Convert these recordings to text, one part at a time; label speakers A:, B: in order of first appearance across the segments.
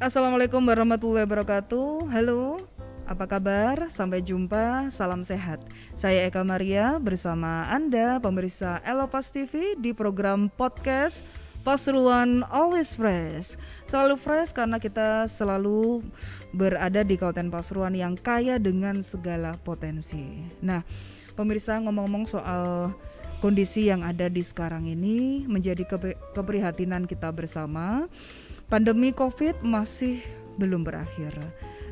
A: Assalamualaikum warahmatullahi wabarakatuh. Halo, apa kabar? Sampai jumpa, salam sehat. Saya Eka Maria bersama Anda pemirsa Elopas TV di program podcast Pasuruan Always Fresh. Selalu fresh karena kita selalu berada di Kabupaten Pasuruan yang kaya dengan segala potensi. Nah, pemirsa ngomong-ngomong soal kondisi yang ada di sekarang ini menjadi keprihatinan kita bersama Pandemi COVID masih belum berakhir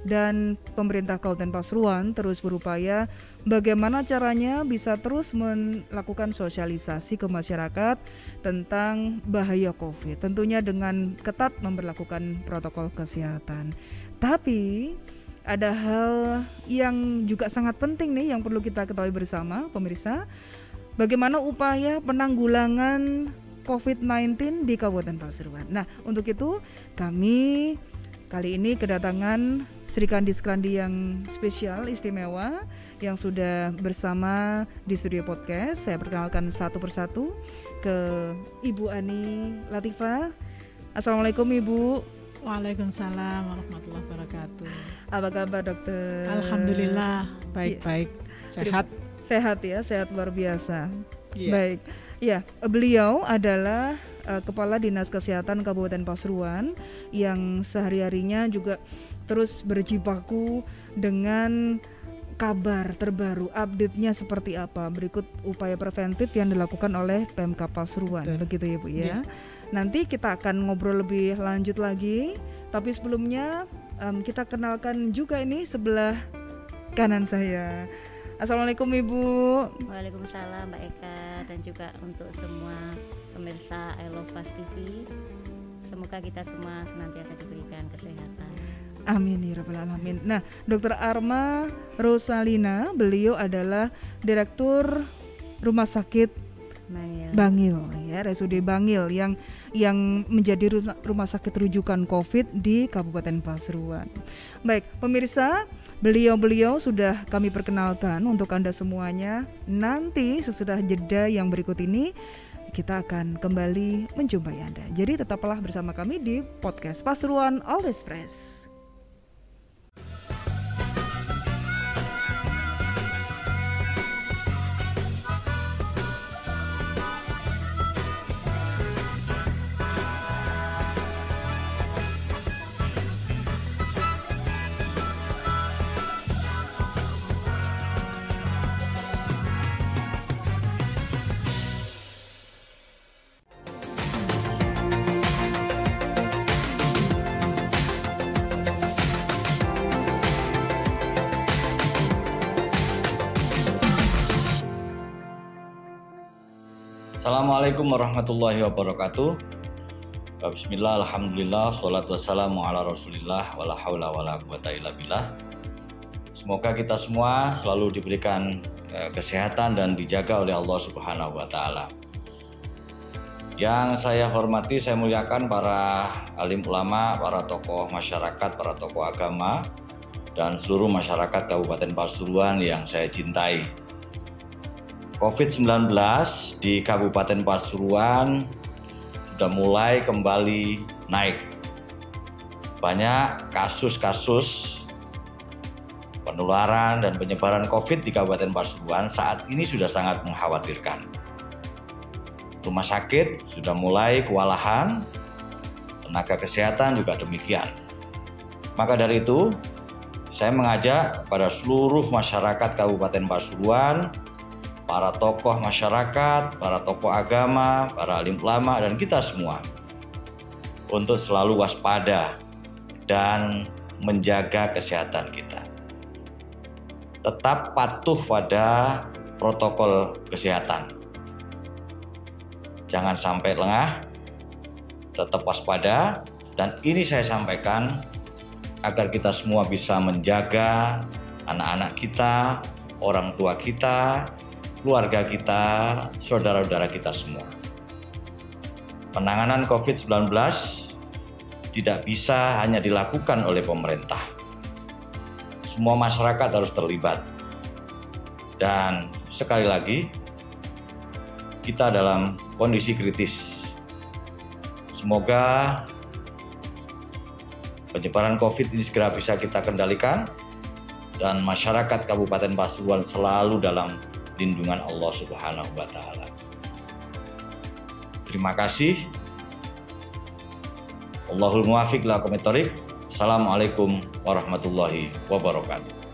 A: dan pemerintah Kabupaten Pasuruan terus berupaya bagaimana caranya bisa terus melakukan sosialisasi ke masyarakat tentang bahaya COVID. Tentunya dengan ketat memperlakukan protokol kesehatan. Tapi ada hal yang juga sangat penting nih yang perlu kita ketahui bersama pemirsa. Bagaimana upaya penanggulangan COVID-19 di Kabupaten Pasuruan. Nah, untuk itu kami kali ini kedatangan Sri Kandi Skrandi yang spesial istimewa yang sudah bersama di studio podcast. Saya perkenalkan satu persatu ke Ibu Ani Latifah. Assalamualaikum Ibu.
B: Waalaikumsalam warahmatullahi wabarakatuh.
A: Apa kabar dokter?
B: Alhamdulillah baik-baik. Sehat.
A: Sehat ya, sehat luar biasa. Yeah. Baik. Ya, beliau adalah uh, Kepala Dinas Kesehatan Kabupaten Pasuruan yang sehari-harinya juga terus berjibaku dengan kabar terbaru, update-nya seperti apa. Berikut upaya preventif yang dilakukan oleh PMK Pasuruan. Dan, Begitu ya, Bu ya. ya. Nanti kita akan ngobrol lebih lanjut lagi, tapi sebelumnya um, kita kenalkan juga ini sebelah kanan saya. Assalamualaikum Ibu.
C: Waalaikumsalam Mbak Eka dan juga untuk semua pemirsa I Love Fast TV. Semoga kita semua senantiasa diberikan kesehatan.
A: Amin ya rabbal alamin. Nah, Dokter Arma Rosalina, beliau adalah Direktur Rumah Sakit Bangil. Bangil ya, RSUD Bangil yang yang menjadi rumah sakit rujukan Covid di Kabupaten Pasuruan. Baik, pemirsa, Beliau-beliau sudah kami perkenalkan untuk Anda semuanya. Nanti sesudah jeda yang berikut ini kita akan kembali menjumpai Anda. Jadi tetaplah bersama kami di podcast Pasuruan Always Fresh.
D: Assalamualaikum warahmatullahi wabarakatuh. Bismillah, Alhamdulillah, salatu wassalamu ala rasulillah, wala hawla wala quwata illa billah. Semoga kita semua selalu diberikan eh, kesehatan dan dijaga oleh Allah subhanahu wa ta'ala. Yang saya hormati, saya muliakan para alim ulama, para tokoh masyarakat, para tokoh agama, dan seluruh masyarakat Kabupaten Pasuruan yang saya cintai COVID-19 di Kabupaten Pasuruan sudah mulai kembali naik. Banyak kasus-kasus penularan dan penyebaran COVID di Kabupaten Pasuruan saat ini sudah sangat mengkhawatirkan. Rumah sakit sudah mulai kewalahan, tenaga kesehatan juga demikian. Maka dari itu, saya mengajak pada seluruh masyarakat Kabupaten Pasuruan para tokoh masyarakat, para tokoh agama, para alim ulama, dan kita semua untuk selalu waspada dan menjaga kesehatan kita. Tetap patuh pada protokol kesehatan. Jangan sampai lengah, tetap waspada, dan ini saya sampaikan agar kita semua bisa menjaga anak-anak kita, orang tua kita, keluarga kita, saudara-saudara kita semua. Penanganan COVID-19 tidak bisa hanya dilakukan oleh pemerintah. Semua masyarakat harus terlibat. Dan sekali lagi, kita dalam kondisi kritis. Semoga penyebaran COVID ini segera bisa kita kendalikan dan masyarakat Kabupaten Pasuruan selalu dalam lindungan Allah Subhanahu wa taala. Terima kasih. Allahul muwafiq la Assalamualaikum warahmatullahi wabarakatuh.